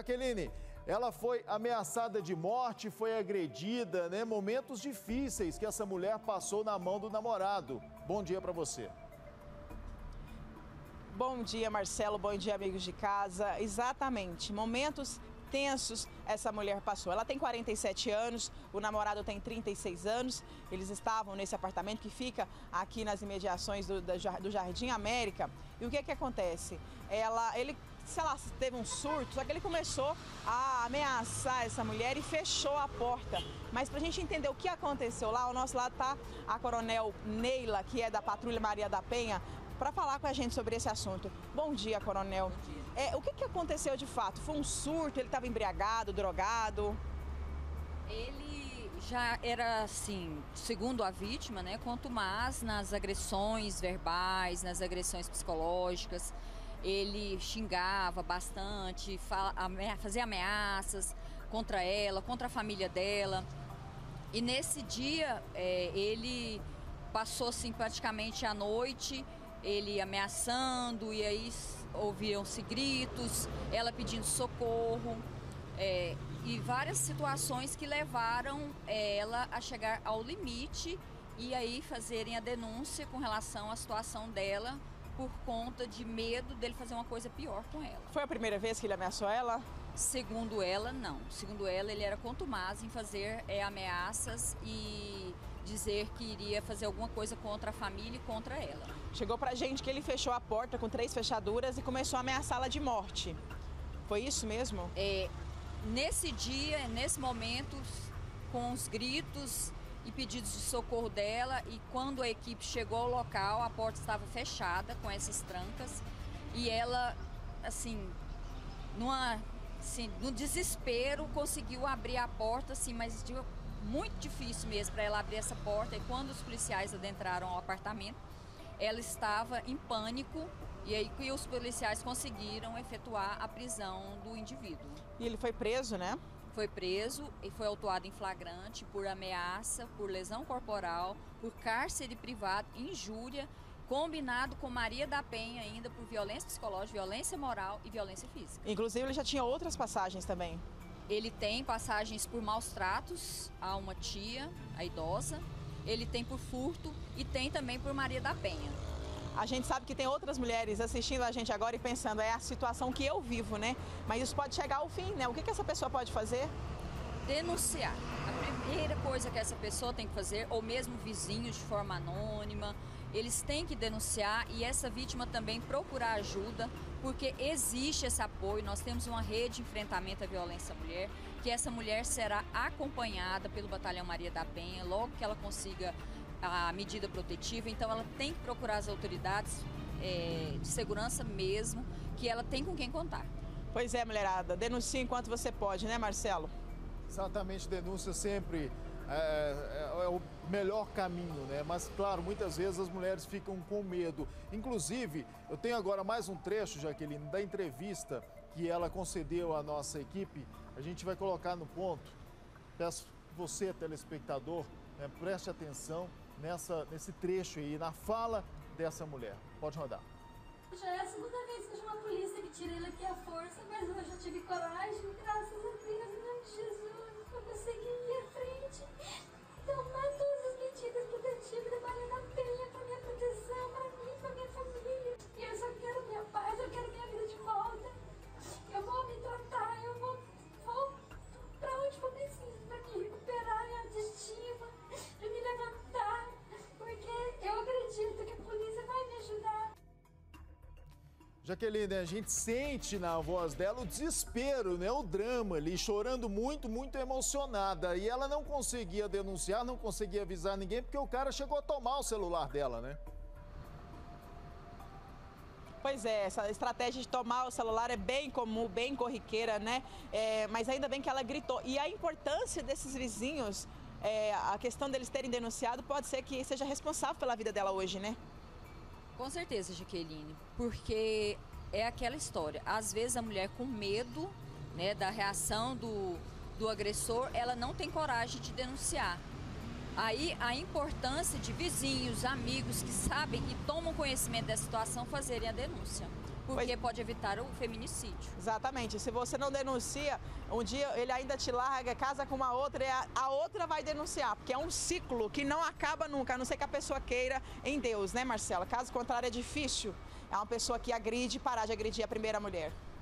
Jaqueline, ela foi ameaçada de morte, foi agredida, né? Momentos difíceis que essa mulher passou na mão do namorado. Bom dia para você. Bom dia, Marcelo. Bom dia, amigos de casa. Exatamente. Momentos tensos essa mulher passou. Ela tem 47 anos, o namorado tem 36 anos. Eles estavam nesse apartamento que fica aqui nas imediações do, do Jardim América. E o que é que acontece? Ela, ele sei lá, teve um surto, só que ele começou a ameaçar essa mulher e fechou a porta. Mas para a gente entender o que aconteceu lá, ao nosso lado está a coronel Neila, que é da Patrulha Maria da Penha, para falar com a gente sobre esse assunto. Bom dia, coronel. Bom dia. É, o que, que aconteceu de fato? Foi um surto? Ele estava embriagado, drogado? Ele já era assim, segundo a vítima, né? Quanto mais nas agressões verbais, nas agressões psicológicas ele xingava bastante, fazia ameaças contra ela, contra a família dela. E nesse dia é, ele passou assim praticamente a noite, ele ameaçando, e aí ouviam-se gritos, ela pedindo socorro. É, e várias situações que levaram ela a chegar ao limite e aí fazerem a denúncia com relação à situação dela por conta de medo dele fazer uma coisa pior com ela. Foi a primeira vez que ele ameaçou ela? Segundo ela, não. Segundo ela, ele era contumaz em fazer é, ameaças e dizer que iria fazer alguma coisa contra a família e contra ela. Chegou pra gente que ele fechou a porta com três fechaduras e começou a ameaçá-la de morte. Foi isso mesmo? É, nesse dia, nesse momento, com os gritos e pedidos de socorro dela. E quando a equipe chegou ao local, a porta estava fechada com essas trancas e ela, assim, numa, assim, no desespero, conseguiu abrir a porta, assim, mas de, muito difícil mesmo para ela abrir essa porta. E quando os policiais adentraram ao apartamento, ela estava em pânico e aí que os policiais conseguiram efetuar a prisão do indivíduo. E ele foi preso, né? Foi preso e foi autuado em flagrante por ameaça, por lesão corporal, por cárcere privado, injúria, combinado com Maria da Penha ainda por violência psicológica, violência moral e violência física. Inclusive ele já tinha outras passagens também. Ele tem passagens por maus tratos a uma tia, a idosa. Ele tem por furto e tem também por Maria da Penha. A gente sabe que tem outras mulheres assistindo a gente agora e pensando, é a situação que eu vivo, né? Mas isso pode chegar ao fim, né? O que, que essa pessoa pode fazer? Denunciar. A primeira coisa que essa pessoa tem que fazer, ou mesmo vizinhos de forma anônima, eles têm que denunciar e essa vítima também procurar ajuda, porque existe esse apoio. Nós temos uma rede de enfrentamento à violência à mulher, que essa mulher será acompanhada pelo Batalhão Maria da Penha, logo que ela consiga a medida protetiva, então ela tem que procurar as autoridades é, de segurança mesmo, que ela tem com quem contar. Pois é, mulherada, denuncie enquanto você pode, né, Marcelo? Exatamente, denúncia sempre é, é, é, o melhor caminho, né? Mas, claro, muitas vezes as mulheres ficam com medo. Inclusive, eu tenho agora mais um trecho, Jaqueline, da entrevista que ela concedeu à nossa equipe. A gente vai colocar no ponto. Peço você, telespectador, né, preste atenção nessa, nesse trecho aí, na fala dessa mulher. Pode rodar. Já é a segunda vez que uma polícia que tira ele aqui à força, mas eu já tive coragem, Jaqueline, a gente sente na voz dela o desespero, né? O drama ali, chorando muito, muito emocionada. E ela não conseguia denunciar, não conseguia avisar ninguém, porque o cara chegou a tomar o celular dela, né? Pois é, essa estratégia de tomar o celular é bem comum, bem corriqueira, né? É, mas ainda bem que ela gritou. E a importância desses vizinhos, é, a questão deles terem denunciado, pode ser que seja responsável pela vida dela hoje, né? Com certeza, Jaqueline, porque é aquela história. Às vezes a mulher com medo né, da reação do, do agressor, ela não tem coragem de denunciar. Aí a importância de vizinhos, amigos que sabem e tomam conhecimento da situação fazerem a denúncia. Porque Pois- pode evitar o feminicídio. Exatamente. Se você não denuncia, um dia ele ainda te larga, casa com uma outra e a, a outra vai denunciar, porque é um ciclo que não acaba nunca, a não ser que a pessoa queira em Deus, né, Marcela? Caso contrário, é difícil. É uma pessoa que agride parar de agredir a primeira mulher.